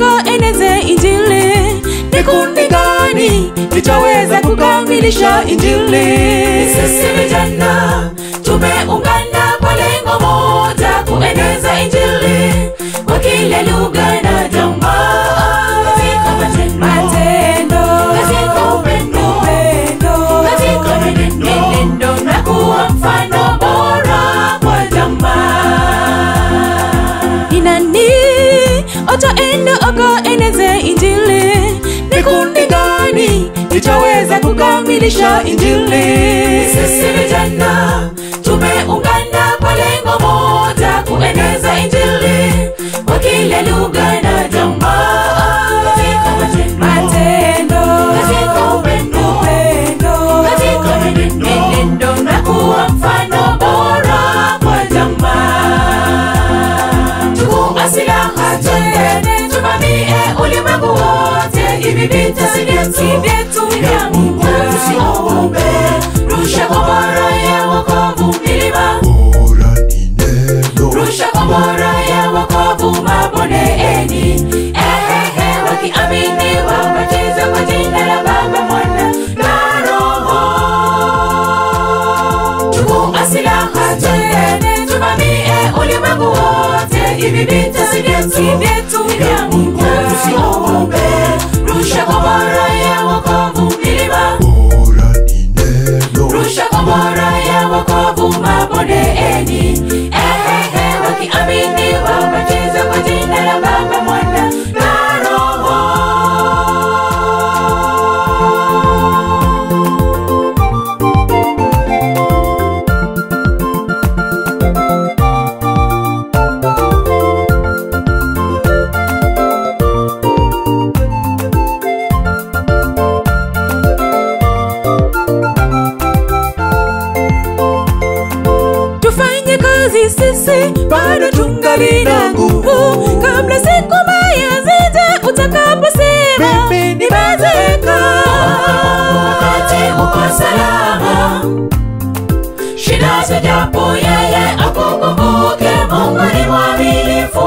yako eneze Injili. Ni kundi gani litaweza kukamilisha Injili? Sisi vijana tumeungana kwa lengo moja, kueneza Injili kwa kila lugha ataenda akaeneze injili? Ni kundi gani litaweza kukamilisha injili? Sisi vijana tumeungana kwa lengo moja, kueneza injili kwa kila lugha na jamaa, ulimwengu wote, hivi vita si vyetu, ni vya Mungu. Tusiogope, rusha kombora ya wokovu milima, bora ni neno rusha kombora ya wokovu mabondeni. Ehehe, wakiamini wabatizwe kwa jina la Baba, Mwana na Roho. Chukua silaha twende, tuvamie ulimwengu wote, hivi vita si vyetu, ni vya Mungu. Sisi, bado tungali na nguvu, kabla siku mbaya zije, utakaposema nimezeeka. wakati uko salama, shida zijapo yeye akukumbuke. Mungu ni mwaminifu.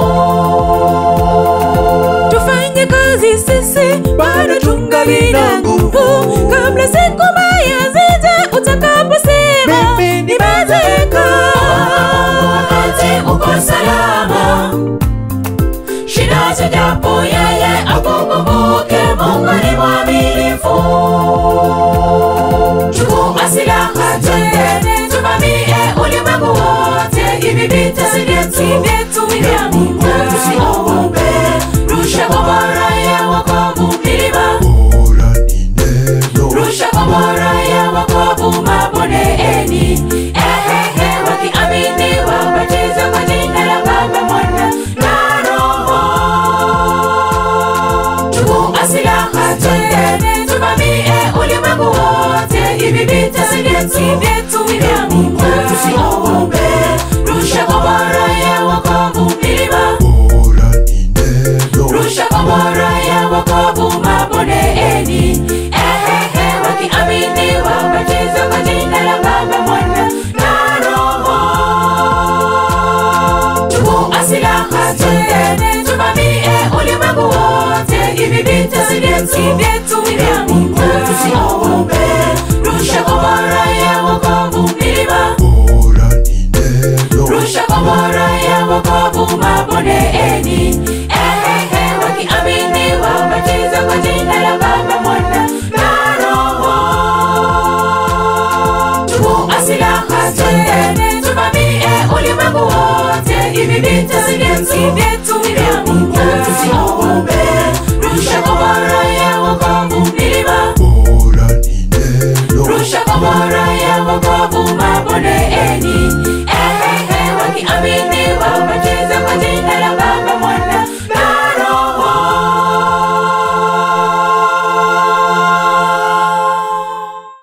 Tufanye kazi sisi, bado tungali na nguvu, kabla siku mbaya zije, zijapo yeye akukumbuke. Mungu ni mwaminifu. Chukua silaha twende, tuvamie ulimwengu wote, hivi vita si vyetu, ni vya Mungu. Hivi vita si vyetu, ni vya Mungu. Tusiogope, rusha kombora ya wokovu milima, bora ni neno. Rusha kombora ya wokovu mabondeni. Ehehe, wakiamini wabatizwe kwa jina la Baba, Mwana na Roho. Chukua silaha twende, tuvamie ulimwengu wote, hivi vita si vyetu,